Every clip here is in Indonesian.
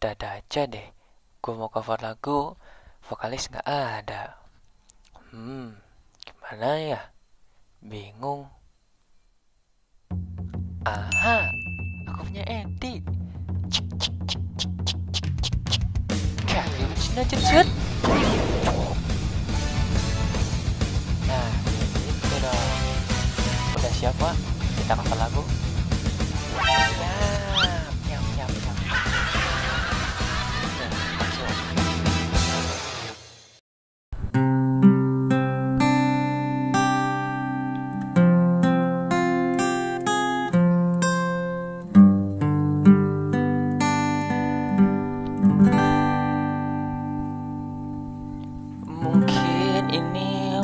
Dada aja deh. Gue mau cover lagu, vokalis nggak ada. Hmm, gimana ya? Bingung. Aha, aku punya. Kalian Cina jet Nah, gitu dong. Udah siap, Pak? Kita cover lagu. Siap, siap, siap, siap.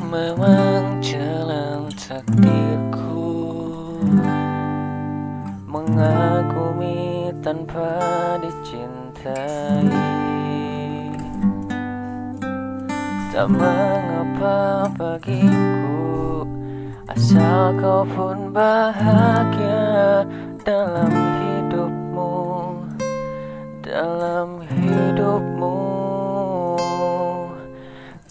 Memang jalan takdirku. Mengagumi tanpa dicintai. Tak mengapa bagiku Asal kau pun bahagia dalam hidupmu Dalam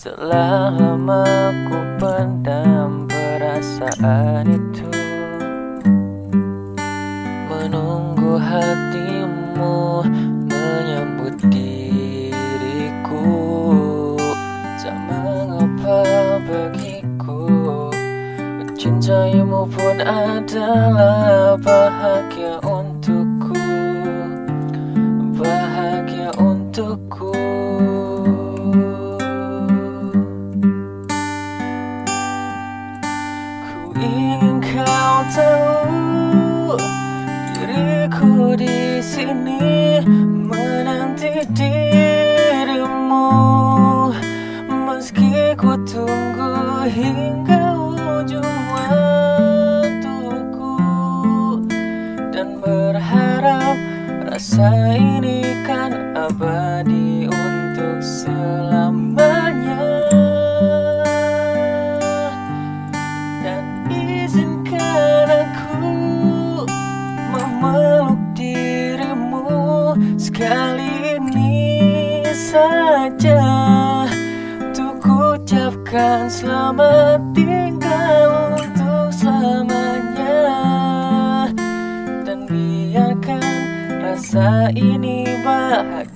telah lama ku pendam perasaan itu Menunggu hatimu menyambut diriku. Tak mengapa bagiku Mencintaimu pun adalah bahagia untukku di sini menanti dirimu. Meski ku tunggu hingga ujung waktuku dan berharap rasa ini kan abadi untuk selamanya memeluk dirimu sekali ini saja. Untuk ucapkan selamat tinggal untuk selamanya. Dan biarkan rasa ini bahagia